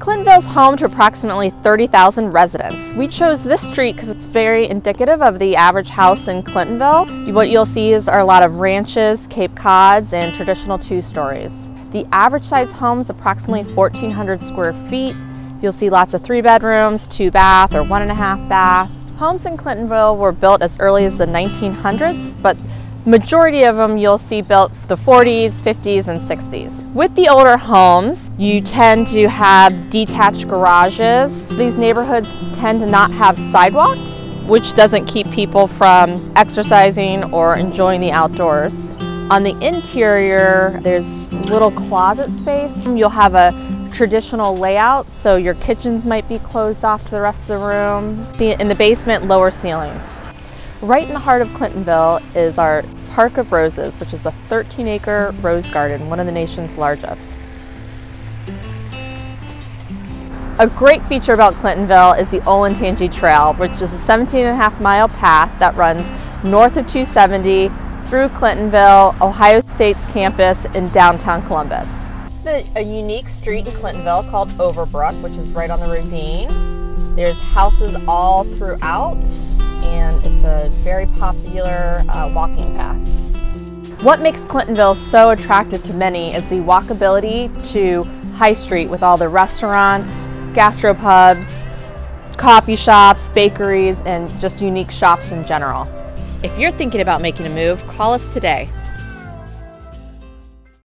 Clintonville's home to approximately 30,000 residents. We chose this street because it's very indicative of the average house in Clintonville. What you'll see is are a lot of ranches, Cape Cods, and traditional two-stories. The average size home is approximately 1,400 square feet. You'll see lots of three bedrooms, two bath, or one and a half bath. Homes in Clintonville were built as early as the 1900s, but Majority of them you'll see built the 40s, 50s, and 60s. With the older homes, you tend to have detached garages. These neighborhoods tend to not have sidewalks, which doesn't keep people from exercising or enjoying the outdoors. On the interior, there's little closet space. You'll have a traditional layout, so your kitchens might be closed off to the rest of the room. In the basement, lower ceilings. Right in the heart of Clintonville is our Park of Roses, which is a 13 acre rose garden, one of the nation's largest. A great feature about Clintonville is the Olentangy Trail, which is a 17 and a half mile path that runs north of 270 through Clintonville, Ohio State's campus in downtown Columbus. It's a unique street in Clintonville called Overbrook, which is right on the ravine. There's houses all throughout and it's a very popular uh, walking path. What makes Clintonville so attractive to many is the walkability to High Street with all the restaurants, gastropubs, coffee shops, bakeries, and just unique shops in general. If you're thinking about making a move, call us today.